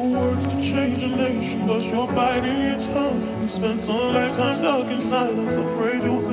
the words to change a nation, but your body is hung. You spent a lifetime stuck in silence, afraid you'll.